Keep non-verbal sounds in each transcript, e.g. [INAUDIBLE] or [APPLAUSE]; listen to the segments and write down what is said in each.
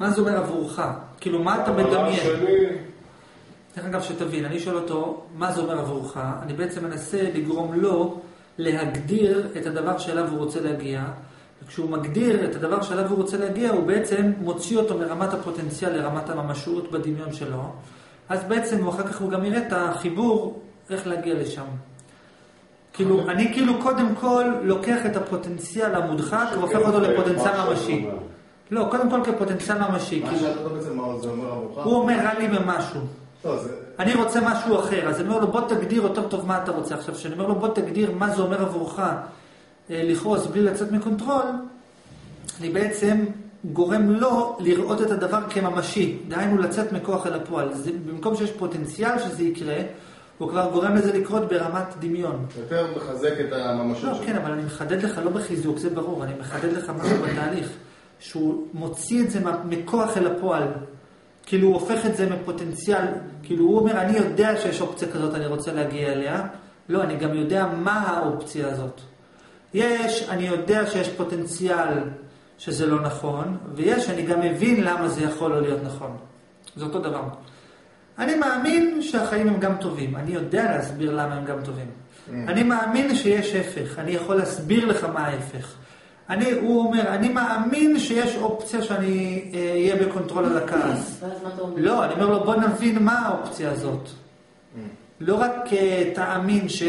מה זה אומר עבורך? כאילו, מה אתה מדמיין? דרך אגב, שתבין, אני שואל אותו, מה זה אומר עבורך? אני בעצם מנסה לגרום לו להגדיר את הדבר שאליו הוא רוצה להגיע. וכשהוא מגדיר את הדבר שאליו הוא רוצה להגיע, הוא בעצם מוציא אותו מרמת הפוטנציאל לרמת הממשות בדמיון שלו. אז בעצם, הוא אחר כך הוא גם יראה את החיבור, איך להגיע לשם. כאילו, אני כאילו קודם כל לוקח את הפוטנציאל המודחק והופך אותו לפוטנציאל ממשי. שאתה. לא, קודם כל כפוטנציאל ממשי. מה שאלת אותו בעצם, מה זה אומר עבורך? הוא אומר רע לי במשהו. לא. אני רוצה משהו אחר, אז אני אומר לו בוא תגדיר יותר טוב מה אתה רוצה. עכשיו, כשאני אומר לו בוא תגדיר מה זה אומר עבורך אה, לכעוס בלי לצאת מקונטרול, אני בעצם גורם לו לראות את הדבר כממשי, דהיינו לצאת מכוח אל הפועל. זה, במקום שיש פוטנציאל שזה יקרה, הוא כבר גורם לזה לקרות ברמת דמיון. יותר מחזק את הממשות לא, שלו. כן, אבל אני מחדד לך, לא בחיזוק, זה ברור, אני מחדד לך משהו בתהליך, שהוא מוציא את זה מכוח אל הפועל. כאילו הוא הופך את זה מפוטנציאל, כאילו הוא אומר, אני יודע שיש אופציה כזאת, אני רוצה להגיע אליה. לא, אני גם יודע מה האופציה הזאת. יש, אני יודע שיש פוטנציאל שזה לא נכון, ויש, אני גם מבין למה זה יכול לא להיות נכון. זה אותו דבר. אני מאמין שהחיים הם גם טובים, אני יודע להסביר למה הם גם טובים. אני מאמין שיש הפך, אני יכול להסביר לך מה ההפך. אני, הוא אומר, אני מאמין שיש אופציה שאני אה, אהיה ב control על הכעס. מה? לא, אני אומר לו, בוא נבין מה האופציה הזאת. לא רק אה, תאמין ש...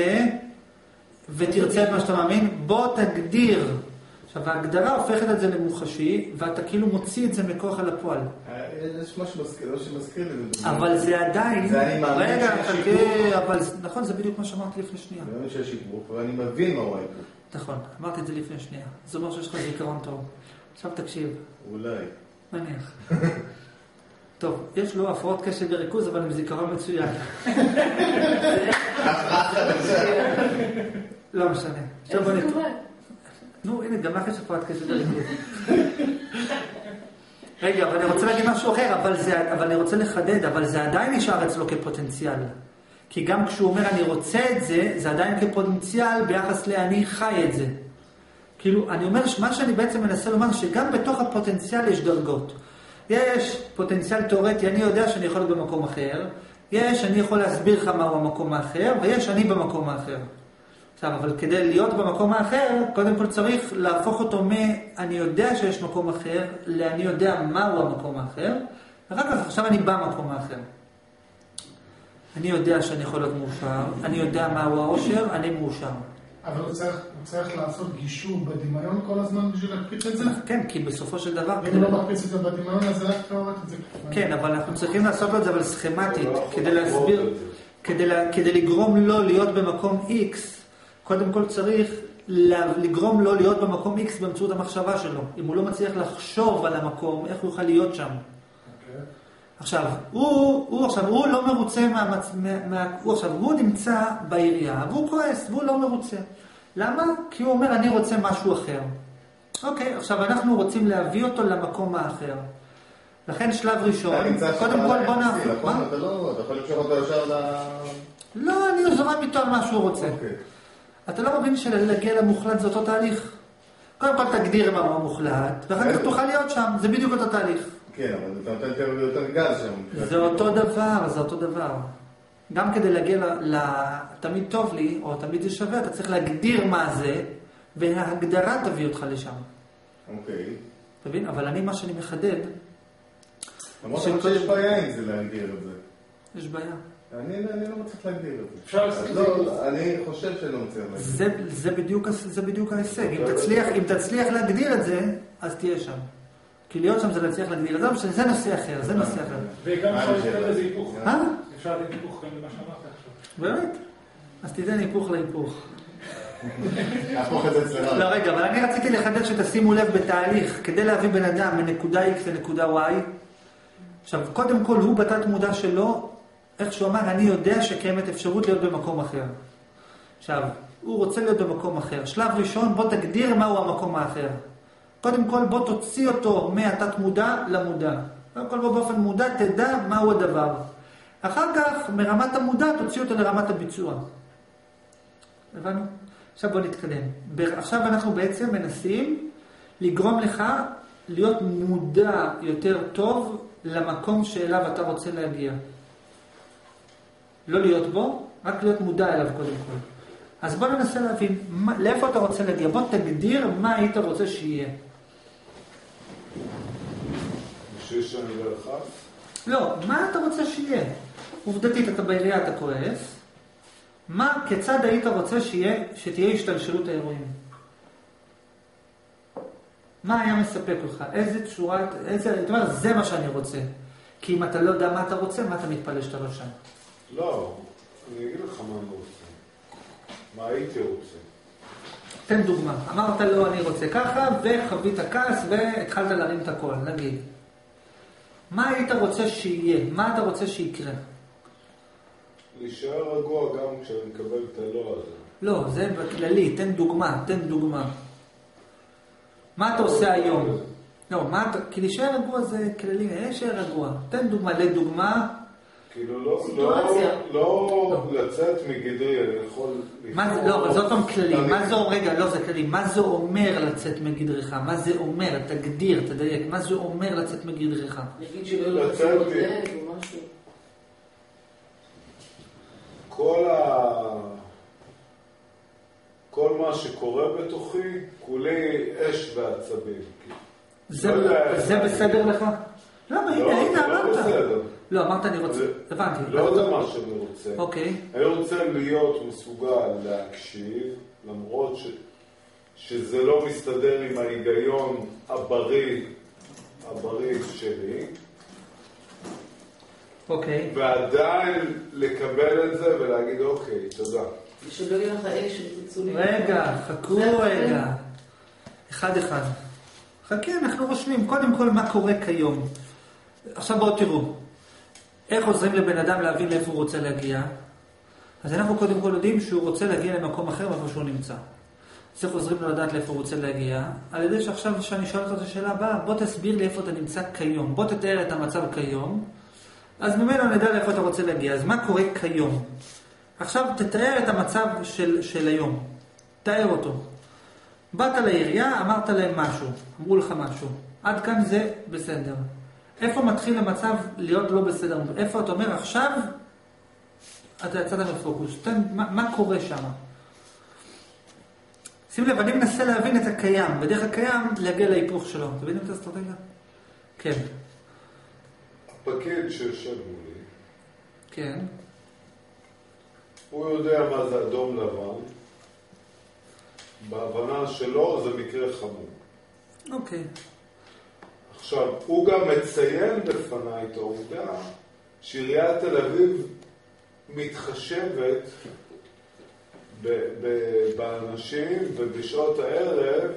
ותרצה את מה שאתה מאמין, בוא תגדיר. עכשיו, ההגדרה הופכת את זה למוחשי, ואתה כאילו מוציא את זה מכוח אל הפועל. אה, יש משהו לא שמזכיר לי. אבל זה עדיין... זה אני מאמין רגע, שיש חכה, היפוך. אבל נכון, זה בדיוק מה שאמרתי לפני שנייה. אני מאמין שיש היפוך, ואני מבין מהו ההיפוך. נכון, אמרתי את זה לפני שנייה. זה אומר שיש לך זיכרון טוב. עכשיו תקשיב, אולי. נניח. [LAUGHS] טוב, יש לו הפרעות קשב וריכוז, אבל עם זיכרון מצוין. [LAUGHS] לא משנה. עכשיו בוא איך זה נתראה. קורה? נו, הנה, גם לך יש הפרעת קשב וריכוז. [LAUGHS] רגע, אבל אני רוצה להגיד משהו אחר, אבל, זה, אבל אני רוצה לחדד, אבל זה עדיין נשאר אצלו כפוטנציאל. כי גם כשהוא אומר אני רוצה את זה, זה עדיין כפוטנציאל ביחס לאני חי את זה. כאילו, אני אומר שמה שאני בעצם מנסה לומר, שגם בתוך הפוטנציאל יש דרגות. יש פוטנציאל תיאורטי, אני יודע שאני יכול להיות במקום אחר, יש, אני יכול להסביר לך מהו המקום האחר, ויש אני במקום האחר. עכשיו, אבל כדי להיות במקום האחר, קודם כל צריך להפוך אותו מ- אני יודע שיש מקום אחר, ל"אני יודע מהו המקום האחר", ואחר כך עכשיו אני במקום האחר. אני יודע שאני יכול להיות מאושר, אני יודע מהו האושר, אני מאושר. אבל הוא צריך, הוא צריך לעשות גישור בדמיון כל הזמן בשביל להקפיץ את זה? כן, כי בסופו של דבר... אם הוא לא מקפיץ את זה בדמיון, אז איך תיאורט את זה? כן, אבל אנחנו צריכים לעשות את זה אבל סכמטית, כדי להסביר, כדי, לה, כדי לגרום לו להיות במקום X, קודם כל צריך לה- לגרום לו להיות במקום X באמצעות המחשבה שלו. אם הוא לא מצליח לחשוב על המקום, איך הוא יוכל להיות שם. עכשיו, הוא, הוא עכשיו, הוא לא מרוצה מהמצ... מה... מה... הוא עכשיו, הוא נמצא בעירייה, והוא כועס, והוא לא מרוצה. למה? כי הוא אומר, אני רוצה משהו אחר. אוקיי, עכשיו אנחנו רוצים להביא אותו למקום האחר. לכן שלב ראשון, קודם כל בוא נעבור. נכון? מה? אתה לא, אתה יכול למשוך אותו ישר ל... לא, אני זורם איתו על מה שהוא רוצה. אוקיי. אתה לא מבין שלהגיע למוחלט זה אותו תהליך? קודם כל תגדיר מהו המוחלט, ואחר כך תוכל להיות שם, זה בדיוק אותו תהליך. כן, אבל אתה נותן יותר ויותר גז שם. זה אותו דבר, זה אותו דבר. גם כדי להגיע ל... ל... תמיד טוב לי, או תמיד זה שווה, אתה צריך להגדיר מה זה, וההגדרה תביא אותך לשם. אוקיי. אתה מבין? אבל אני, מה שאני מחדד, למרות שיש בעיה עם זה להגדיר את זה. יש בעיה. אני אני לא מצליח להגדיר את זה. אפשר לעשות לא, את לא, אני חושב שאני לא מצליח להגדיר. זה, זה, בדיוק, הס- זה בדיוק ההישג. אם תצליח, אם תצליח להגדיר את זה, אז תהיה שם. כי להיות שם זה להצליח להגדיר את זה, לא משנה, זה נושא אחר, זה נושא אחר. וגם מה אפשר לתת חושב? לזה היפוך. אה? אפשר לתת היפוך גם למה שאמרת עכשיו. באמת? אז תיתן היפוך להיפוך. להפוך את זה אצלנו. לא, רגע, אבל אני רציתי לחדד שתשימו לב בתהליך, כדי להביא בן אדם מנקודה X לנקודה Y. עכשיו, קודם כל, הוא בתת מודע שלו, איך שהוא אמר, אני יודע שקיימת אפשרות להיות במקום אחר. עכשיו, הוא רוצה להיות במקום אחר. שלב ראשון, בוא תגדיר מהו המקום האחר. קודם כל, בוא תוציא אותו מהתת מודע למודע. קודם כל, בוא באופן מודע תדע מהו הדבר. אחר כך, מרמת המודע, תוציא אותו לרמת הביצוע. הבנו? עכשיו בוא נתקדם. עכשיו אנחנו בעצם מנסים לגרום לך להיות מודע יותר טוב למקום שאליו אתה רוצה להגיע. לא להיות בו, רק להיות מודע אליו קודם כל. אז בוא ננסה להבין, מה, לאיפה אתה רוצה להגיע? בוא תגדיר מה היית רוצה שיהיה. בשביל שאני לא אכעס? לא, מה אתה רוצה שיהיה? עובדתית, אתה בעירייה, אתה כועס. מה, כיצד היית רוצה שיהיה, שתהיה השתלשלות האירועים? מה היה מספק לך? איזה צורת, איזה, אתה אומר, זה מה שאני רוצה. כי אם אתה לא יודע מה אתה רוצה, מה אתה מתפלא שאתה לא שם? לא, אני אגיד לך מה אני רוצה. מה הייתי רוצה. תן דוגמה. אמרת לא, אני רוצה ככה, וחווית כעס, והתחלת להרים את הקול, נגיד. מה היית רוצה שיהיה? מה אתה רוצה שיקרה? להישאר רגוע גם כשאני מקבל את הלא הזה. לא, זה בכללי, תן דוגמה, תן דוגמה. מה אתה עושה היום? לא, מה אתה, כי להישאר רגוע זה כללי, להישאר רגוע. תן דוגמה, לדוגמה, כאילו לא, לא, סיטואציה. לא לצאת מגדרי, אני יכול... מה זה, לא, אבל זה עוד פעם כללי, מה זה, רגע, לא, זה כללי, מה זה אומר לצאת מגדרך? מה זה אומר? תגדיר, תדייק, מה זה אומר לצאת מגדרך? נגיד שלא לצאת או משהו. כל ה... כל מה שקורה בתוכי, כולי אש ועצבים. זה, לא זה בסדר לך? למה, לא, הנה, הנה, זה לא אמרת. לא, אמרת אני רוצה, זה- הבנתי. לא זה מה שאני רוצה. אוקיי, אני רוצה להיות מסוגל להקשיב, למרות ש... שזה לא מסתדר עם ההיגיון הבריא, הבריא שלי, אוקיי. ועדיין לקבל את זה ולהגיד, אוקיי, תודה. ושלא יהיה לך אש וצלצולים. רגע, חכו רגע. אחד אחד. חכה, אנחנו רושמים. קודם כל, מה קורה כיום. עכשיו בואו תראו. איך עוזרים לבן אדם להבין לאיפה הוא רוצה להגיע? אז אנחנו קודם כל יודעים שהוא רוצה להגיע למקום אחר מאיפה שהוא נמצא. אז איך עוזרים לו לדעת לאיפה הוא רוצה להגיע? על ידי שעכשיו כשאני שואל אותו את השאלה הבאה, בוא תסביר לי איפה אתה נמצא כיום. בוא תתאר את המצב כיום, אז ממנו נדע לאיפה אתה רוצה להגיע. אז מה קורה כיום? עכשיו תתאר את המצב של, של היום. תאר אותו. באת לעירייה, אמרת להם משהו, אמרו לך משהו. עד כאן זה בסדר. איפה מתחיל המצב להיות לא בסדר? איפה אתה אומר עכשיו, אתה יצאת מפוקוס. תן, מה, מה קורה שם? שים לב, אני מנסה להבין את הקיים, בדרך הקיים להגיע להיפוך שלו. אתם מבינים את האסטרטגיה? כן, הפקיד שיושב מולי, כן. הוא יודע מה זה אדום לבן, בהבנה שלו זה מקרה חמור. אוקיי. עכשיו, הוא גם מציין בפניי את העובדה שעיריית תל אביב מתחשבת באנשים ובשעות הערב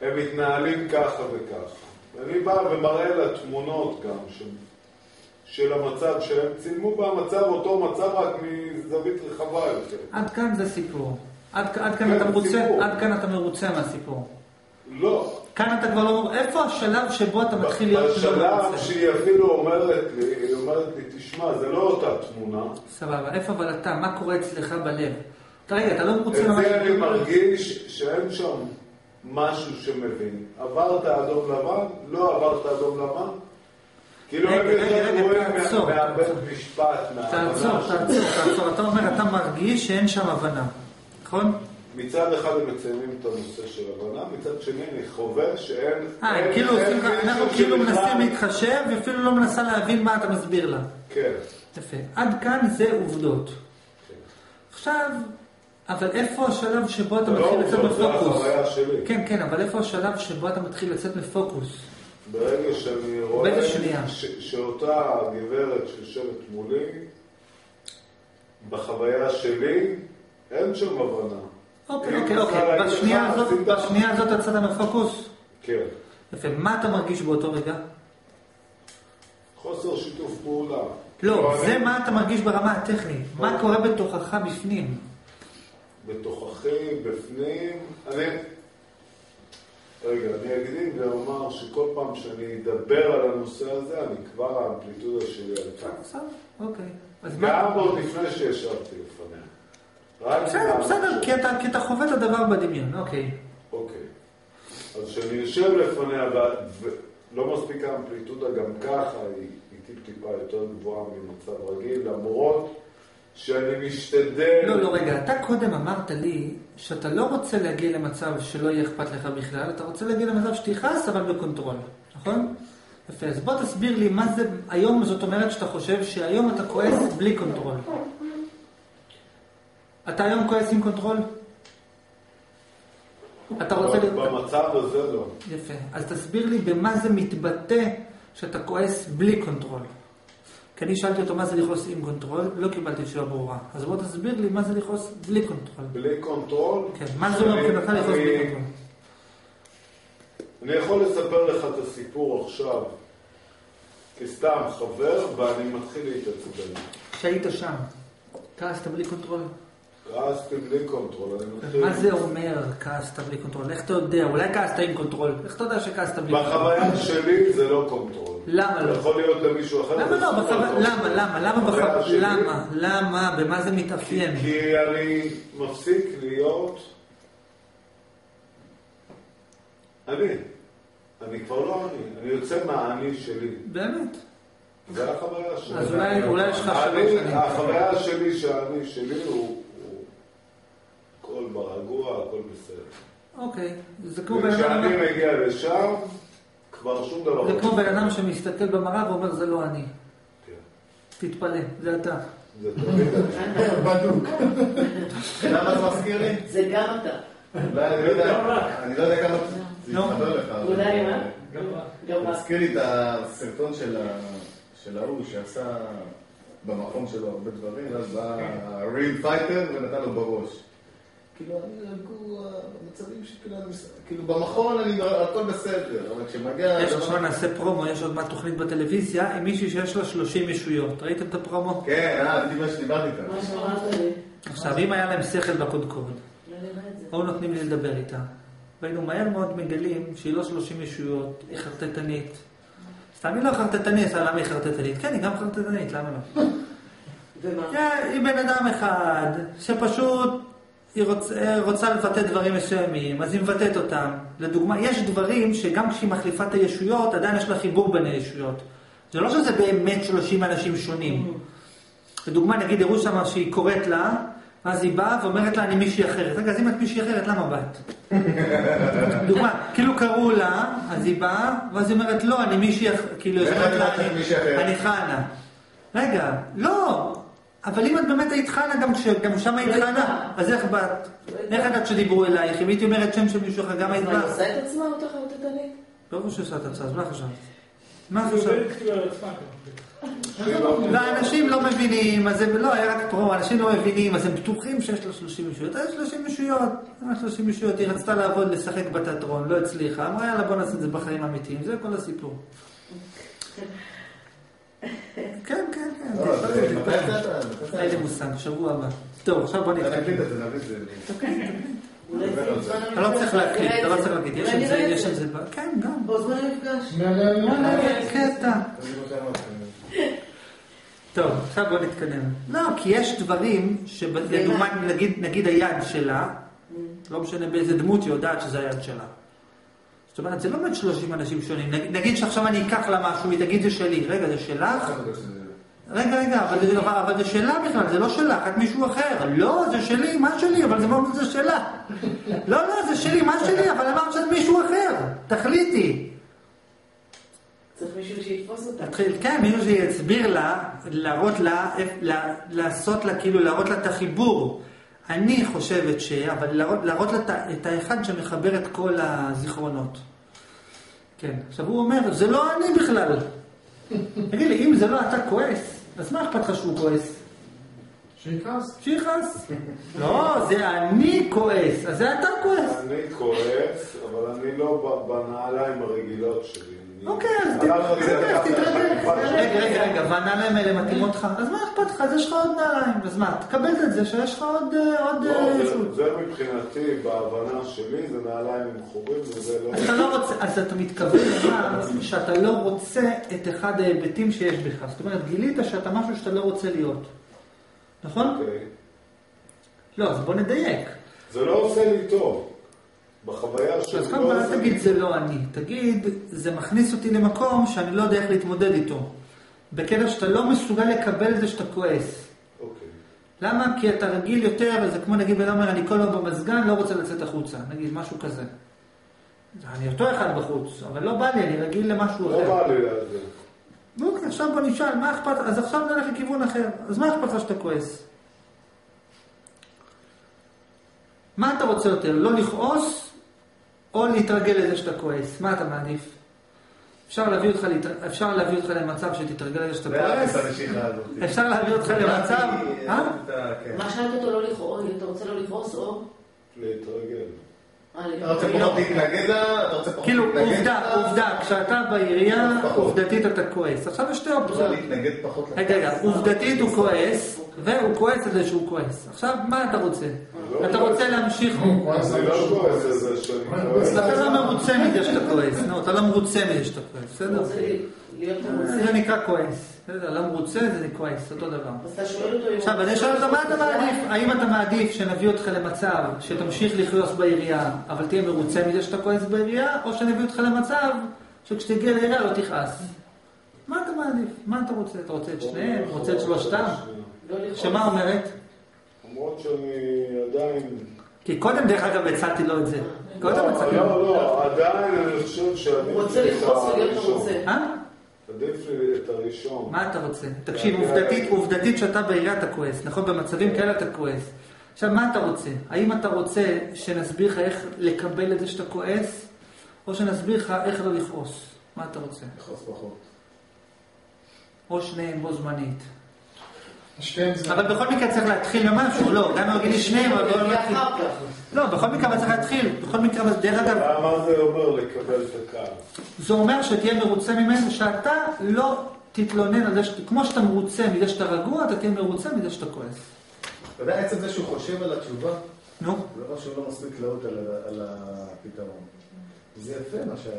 הם מתנהלים ככה וככה. ואני בא ומראה לה תמונות גם של, של המצב שהם צילמו במצב, אותו מצב רק מזווית רחבה יותר. עד כאן זה סיפור. עד, עד כאן כן, אתה מרוצה. עד כאן אתה מרוצה מהסיפור. לא, כאן אתה כבר לא... איפה השלב שבו אתה מתחיל להיות בשלב? שהיא אפילו אומרת לי, היא אומרת לי, תשמע, זה לא אותה תמונה. סבבה, איפה אבל אתה? מה קורה אצלך בלב? רגע, אתה לא מרוצה את ממה זה אני אומר? מרגיש שאין שם משהו שמבין. עברת אדום לבן? לא עברת אדום לבן? כאילו רגע, הם רגע, יותר רואים מהבית. משפט, מההבנה תעצור. תעצור, תעצור. אתה אומר, אתה מרגיש שאין שם הבנה, נכון? מצד אחד הם מציינים את הנושא של הבנה, מצד שני אני חווה שאין... אה, הם כאילו עושים אנחנו כאילו מנסים להתחשב, ואפילו לא מנסה להבין מה אתה מסביר לה. כן. יפה. עד כאן זה עובדות. עכשיו, אבל איפה השלב שבו אתה לא מתחיל לצאת מפוקוס? כן, כן, אבל איפה השלב שבו אתה מתחיל לצאת מפוקוס? ברגע שאני רואה שאותה גברת שיושבת מולי, בחוויה שלי, אין שם הבנה. אוקיי, אוקיי, אוקיי. להגיד בשנייה הזאת, דף. בשנייה הזאת יצאת מפוקוס? כן. יפה. מה אתה מרגיש באותו רגע? חוסר שיתוף פעולה. לא, אני- זה מה אתה מרגיש ברמה הטכנית. מה קורה בתוכך בפנים? בתוככי, בפנים, אני... רגע, אני אקדים ואומר שכל פעם שאני אדבר על הנושא הזה, אני כבר האמפליטודה שלי עלתה. בסדר, אוקיי. גם עוד לפני שישבתי לפניה. בסדר. בסדר, כי אתה- כי אתה חווה את הדבר בדמיון, אוקיי. אוקיי. אז כשאני יושב לפניה ו- ולא מספיקה אמפליטודה גם ככה, היא, היא טיפ-טיפה יותר גבוהה ממצב רגיל, למרות שאני משתדל... לא, לא, רגע, אתה קודם אמרת לי שאתה לא רוצה להגיע למצב שלא יהיה אכפת לך בכלל, אתה רוצה להגיע למצב שתכעס אבל ב control, נכון? יפה, אז בוא תסביר לי מה זה, היום זאת אומרת שאתה חושב שהיום אתה כועס בלי control. אתה היום כועס עם control? אתה רוצה... במצב הזה לא. יפה. אז תסביר לי במה זה מתבטא שאתה כועס בלי control. כי אני שאלתי אותו מה זה לכעוס עם control, לא קיבלתי תשובה ברורה. אז בוא תסביר לי מה זה לכעוס בלי control. בלי control. כן, מה זה אומר מבחינתך לכעוס בלי control? אני יכול לספר לך את הסיפור עכשיו, כסתם חבר, ואני מתחיל להתעצבן. כשהיית שם, כעסת בלי control? כעסתי בלי control, אני מתחיל... מה זה אומר כעסת בלי control? איך אתה יודע? אולי כעסת עם control. איך אתה יודע שכעסת בלי control? בחוויה שלי זה לא control. למה לא? יכול להיות למישהו אחר. למה לא? למה? למה? למה? למה? למה? במה זה מתאפיין? כי אני מפסיק להיות אני. אני כבר לא אני. אני יוצא מהאני שלי. באמת. זה החוויה שלי. אז אולי- יש לך שלוש. החוויה שלי שהאני שלי הוא ברגוע, הכל בסדר. אוקיי. זה כמו בן אדם... וכשאני מגיע לשם, כבר שום דבר זה לא כמו משנה. בן אדם שמסתכל במראה ואומר זה לא אני. כן. תתפלא, זה אתה. זה תמיד אני. [LAUGHS] בדוק. למה זה מזכיר לי? זה גם אתה. אולי אני לא יודע, אני לא יודע כמה זה. יתחבר לך. אולי מה? גם זה רק. מזכיר לי את הסרטון של ההוא שעשה במכון שלו הרבה דברים, ואז בא real fighter ונתן לו בראש. כאילו, אני רגוע במצבים שכאילו, כאילו, במכון אני, הכל בסדר, אבל כשמגיע... יש עכשיו נעשה פרומו, יש עוד מעט תוכנית בטלוויזיה עם מישהי שיש לה 30 ישויות. ראיתם את הפרומו? כן, אה, בדיוק מה שדיברתי איתה. מה שאמרת לי. עכשיו, אם היה להם שכל בקודקוד, לא זה. היו נותנים לי לדבר איתה. והיינו מהר מאוד מגלים שהיא לא 30 ישויות, היא חרטטנית. סתם היא לא חרטטנית, אבל למה היא חרטטנית? כן, היא גם חרטטנית, למה לא? ומה? היא בן אדם אחד, שפשוט היא רוצ, רוצה לבטא דברים מסוימים, אז היא מבטאת אותם. לדוגמה, יש דברים שגם כשהיא מחליפה את הישויות, עדיין יש לה חיבור בין הישויות. זה לא שזה באמת 30 אנשים שונים. לדוגמה, נגיד הראו שם שהיא קוראת לה, ואז היא באה ואומרת לה, אני מישהי אחרת. רגע, אז אם את מישהי אחרת, למה באת? [LAUGHS] דוגמה, כאילו קראו לה, אז היא באה, ואז היא אומרת, לא, אני מישהי אחרת, כאילו, היא אומרת לה? אני חנה. רגע, לא, אבל אם את באמת היית חנה, גם כשגם שם היית לא חנה. אז איך באת? לא. איך ידעת שדיברו אלייך? אם הייתי אומרת שם של מישהו אחר, גם היית אז מה, היא? עושה את עצמה אותה חרטטנית? ברור שעושה את הצעה, אז מה חשבת? מה חשבת? עובדת כאילו עצמה. ואנשים לא מבינים, אז הם, לא, היה רק פרו, אנשים לא מבינים, אז הם בטוחים שיש לו 30 ישויות. יש 30 ישויות, יש 30 ישויות, היא רצתה לעבוד, לשחק בתיאטרון, לא הצליחה, אמרה יאללה בוא נעשה את זה בחיים האמיתיים, זה כל הסיפור. כן, כן, כן, לא, זה- תתפלא, מתי תתפלא. יצאת? מתי יצאת? אין לי מושג, שבוע הבא. טוב, עכשיו בוא נקליט נתקדם. את זה, נביא את זה. זמן אתה לא צריך להקליט, אתה את לא. צריך להגיד, יש על זה, יש על זה. כן, גם. בו נעלה. קטע. טוב, עכשיו בוא נתקדם. לא, כי יש דברים שלדוגמה, נגיד, נגיד היד שלה, לא משנה באיזה דמות היא יודעת שזה היד שלה. זאת אומרת, זה לא באמת 30 אנשים שונים. נגיד, נגיד שעכשיו אני אקח לה משהו, היא תגיד זה שלי. רגע, זה שלך? רגע, רגע, אבל זה, אבל, אבל זה שלה בכלל, זה לא שלך, את מישהו אחר. לא, זה שלי, מה שלי? אבל זה לא זה שלה. [LAUGHS] לא, לא, זה שלי, מה שלי? אבל אמרת שזה מישהו אחר. תחליטי. צריך מישהו שיתפוס אותה. כן, מישהו שיסביר לה, להראות לה, לעשות לה, כאילו, להראות לה את החיבור. אני חושבת ש... אבל להראות, להראות לה את האחד שמחבר את כל הזיכרונות. כן. עכשיו הוא אומר, זה לא אני בכלל. תגיד לי, אם זה לא אתה כועס, אז מה אכפת לך שהוא כועס? שיכעס. שיכעס. לא, זה אני כועס, אז זה אתה כועס. אני כועס, אבל אני לא בנעליים הרגילות שלי. אוקיי, אז תתרגל. אחד רגע, רגע, רגע, והנעליים האלה מתאימות לך? אז מה אכפת לך? אז יש לך עוד נעליים. אז מה, תקבל את זה שיש לך עוד... אה, לא, אה, זה- מבחינתי, בהבנה שלי, זה נעליים עם חורים וזה לא... אתה לא רוצה, אז אתה מתכוון שאתה לא רוצה את אחד ההיבטים שיש בך. זאת אומרת, גילית שאתה משהו שאתה לא רוצה להיות. נכון? אוקיי. לא, אז בוא נדייק. זה לא עושה לי טוב. בחוויה שלי. אז קודם כל לא אל עשיתי. תגיד זה לא אני, תגיד זה מכניס אותי למקום שאני לא יודע איך להתמודד איתו. בקטע שאתה לא מסוגל לקבל את זה שאתה כועס. אוקיי. למה? כי אתה רגיל יותר, זה כמו נגיד בן אומר, אני כל יום במזגן, לא רוצה לצאת החוצה. נגיד משהו כזה. אני אותו אחד בחוץ, אבל לא בא לי, אני רגיל למשהו אחר. לא בא לי לזה. אוקיי, עכשיו בוא נשאל, מה אכפת, אז עכשיו נלך לכיוון אחר. אז מה אכפת לך שאתה כועס? מה אתה רוצה יותר, לא לכעוס או להתרגל לזה שאתה כועס? מה אתה מעדיף? אפשר להביא אותך, להת- אפשר להביא אותך למצב שתתרגל לזה שאתה כועס? אפשר להביא אותך למצב, אה? כן. מה שאלת אותו לא לכעוס, אתה רוצה לא לכעוס או... להתרגל. אתה רוצה פחות להתנגד לה? אתה רוצה פחות כאילו, להתנגד עובדה, לה? עובדה, כשאתה בעירייה. עובדתית אתה כועס. עכשיו יש שתי אופציות. רגע, רגע? עובדתית הוא כועס, והוא כועס על זה שהוא כועס. עכשיו, מה אתה רוצה? לא אתה. רוצה להמשיך... אני לא כועס על זה שאני כועס. אתה לא מרוצה מזה שאתה כועס, נו, אתה לא מרוצה מזה שאתה כועס, בסדר? זה נקרא כועס, בסדר? לא מרוצה זה כועס, אותו דבר. עכשיו, אני שואל אותו, מה אתה מעדיף? האם אתה מעדיף שנביא אותך למצב שתמשיך לכעוס בעירייה, אבל תהיה מרוצה מזה שאתה כועס בעירייה, או שנביא אותך למצב שכשתגיע לעירייה לא תכעס? מה אתה מעדיף? מה אתה רוצה? אתה רוצה את שניהם? רוצה את שלושתם? לא. שמה אומרת? למרות שאני עדיין... כי קודם, דרך אגב, הצעתי לו את זה. קודם לא, הצעתי לו. לא, לא, עדיין אני חושב שעדיף הוא רוצה לכעוס ולהיות. מרוצה. אה? עדיף לי את הראשון. מה אתה רוצה? תקשיב, אני- עובדתית, עובדתית שאתה בעירייה אתה כועס, נכון? במצבים כאלה אתה כועס. עכשיו, מה אתה רוצה? האם אתה רוצה שנסביר לך איך לקבל את זה שאתה כועס, או שנסביר לך איך לא לכעוס? מה אתה רוצה? לכעוס פחות. או שניהם בו זמנית. אבל בכל מקרה צריך להתחיל ממשהו, לא, גם אם הוא יגיד שניהם, אבל. אחר כך. לא, בכל מקרה צריך להתחיל. בכל מקרה, אבל דרך אגב, מה זה אומר לקבל את הכעס? זה אומר שתהיה מרוצה ממנו, שאתה לא תתלונן על זה, ש- כמו שאתה מרוצה מזה שאתה רגוע, אתה תהיה מרוצה מזה שאתה כועס. אתה יודע, עצם זה שהוא חושב על התשובה, נו, זה אומר שהוא לא מספיק להוט על הפתרון. זה יפה מה שהיה.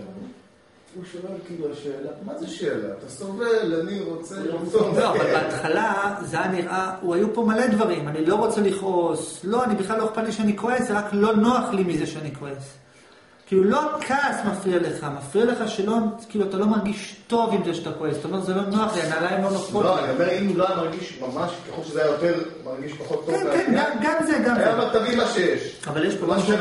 הוא שואל כאילו השאלה, מה זה שאלה? אתה סובל, אני רוצה... לפתור. לא, אבל בהתחלה זה היה נראה, הוא היו פה מלא דברים, אני לא רוצה לכעוס, לא, אני בכלל לא אכפת לי שאני כועס, זה רק לא נוח לי מזה שאני כועס. כאילו לא הכעס מפריע לך, מפריע לך שלא, כאילו אתה לא מרגיש טוב עם זה שאתה כועס, אתה אומר זה לא נוח לי, הנעליים לא נוחות לא. אני אומר, אם הוא לא היה מרגיש ממש, ככל שזה היה יותר, מרגיש פחות טוב כן, כן, גם- גם זה, גם היה זה. אומר, תביא מה שיש. אבל יש פה מה משהו,